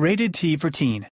Rated T for Teen.